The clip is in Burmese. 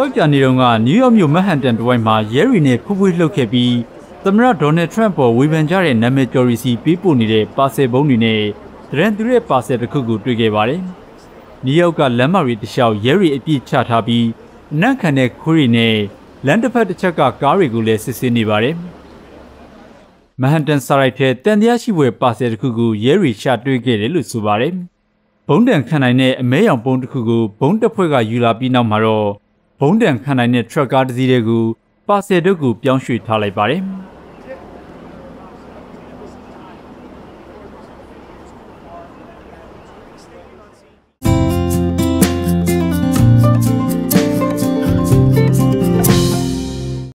တောက်ကြနေတော့ကနယူးယောက်မြို့မန်ဟန်တန်တဝိုင်းမှာရဲရီနဲ့ဖူးဖူးလှုပ်ခဲ့ပြီးသမ္မတဒေါ်နယ်ထရန့်ပေါ်ဝေဖန်ကြတဲ့နာမည်ကျော်ရီစီပေးပို့နေတဲ့ပါဆယ်ဘုံတွေနဲ့ဒရန်သူရဲ့ပါဆယ်တစ်ခုကိုတွေ့ခဲ့ပါတယ်။နယူးယောက်ကလမ်းမတွေတစ်လျှောက်ရဲရီအပြည့်ချထားပြီးအနံ့ခံတဲ့ခွေးတွေနဲ့လမ်းတစ်ဖက်တစ်ချက်ကကားတွေကိုလည်းစစ်ဆေးနေပါတယ်။မဟန်တန်စာရိုက်ထဲတန်တရားရှိပွဲပါဆယ်တစ်ခုကိုရဲရီရှာတွေ့ခဲ့တယ်လို့ဆိုပါတယ်။ဘုံတန်ခံနိုင်တဲ့အမဲရောင်ပုံတစ်ခုကိုဘုံတစ်ဖွဲ့ကယူလာပြီးနောက်မှာတော့ ဘုံတန်ခံနိုင်တဲ့ထရက်ကားတစ်စီးတွေကိုပါဆယ်တို့ကိုပြောင်းရွှေ့ထားလိုက်ပါတယ်။